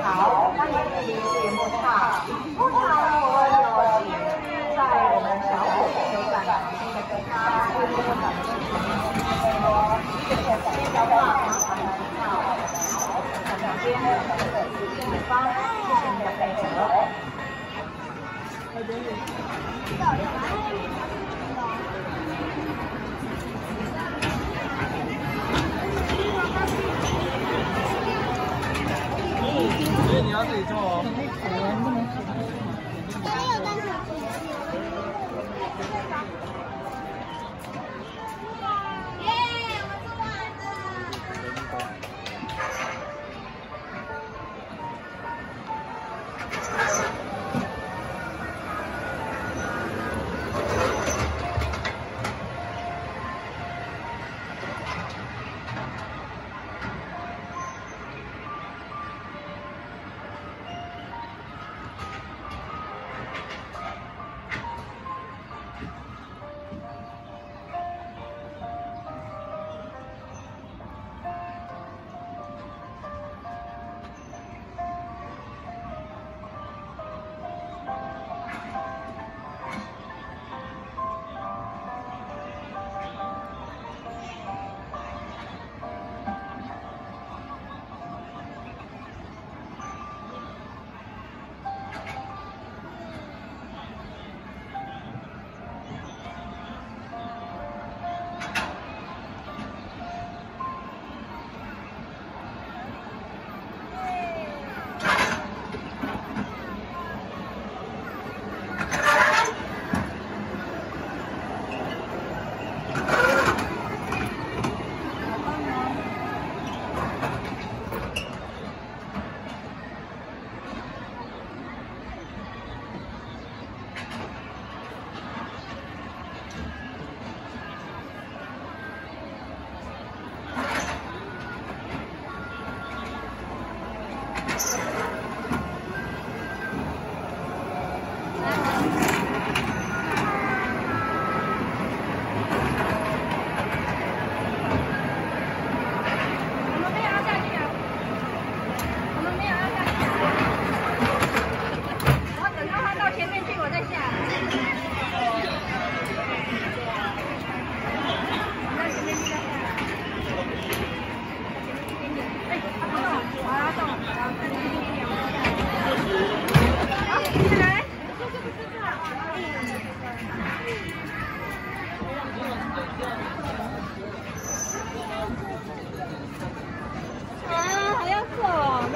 好，欢迎莅临牧场。牧场我有请在我们小火车站它会牧场的事情。的话，麻烦您所以你要自己做哦。我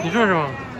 你这是吗？